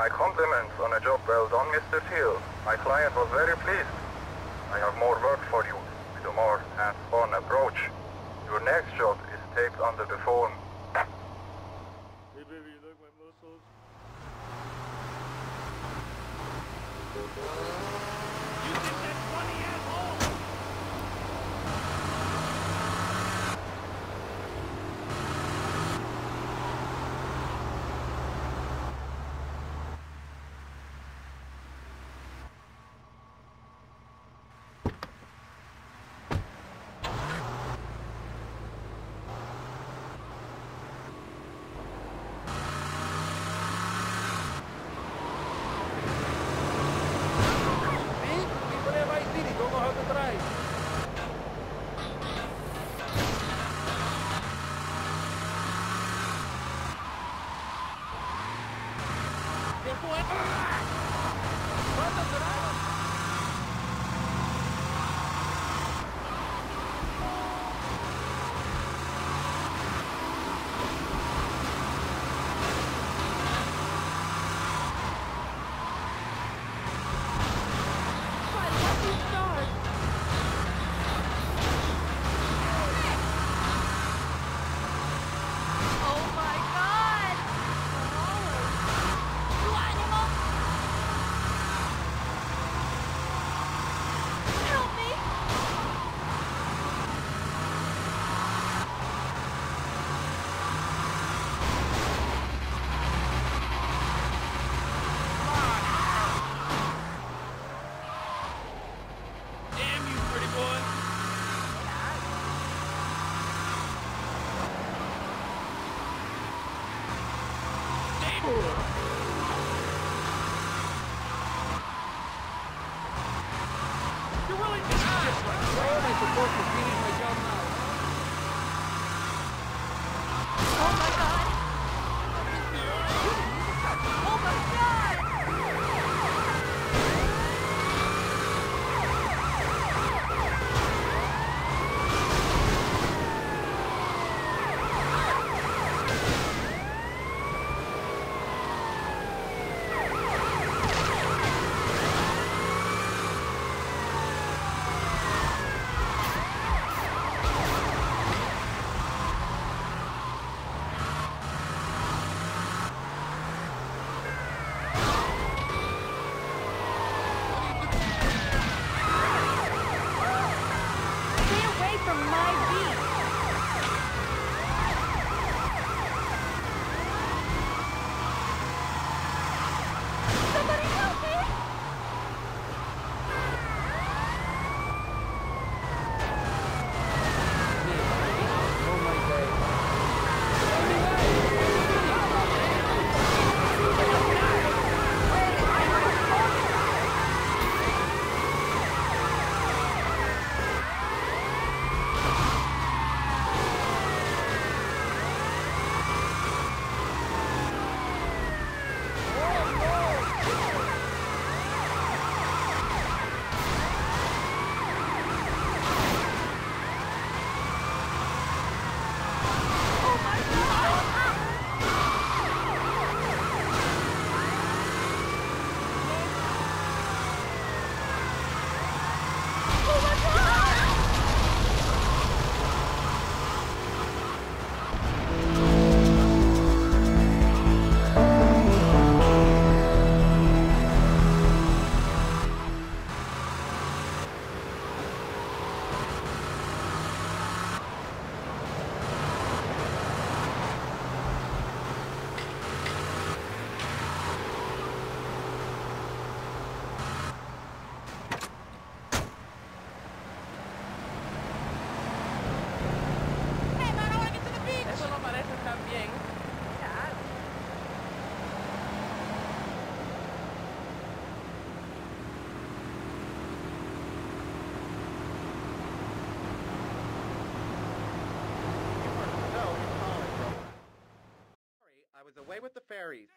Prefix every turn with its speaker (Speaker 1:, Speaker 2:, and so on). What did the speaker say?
Speaker 1: My compliments on a job well done, Mr. Teal. My client was very pleased. I have more work for you with a more hands-on approach. Your next job is taped under the phone.
Speaker 2: Hey baby, you like my muscles?
Speaker 3: You think that's funny, asshole? Che
Speaker 2: with the fairies.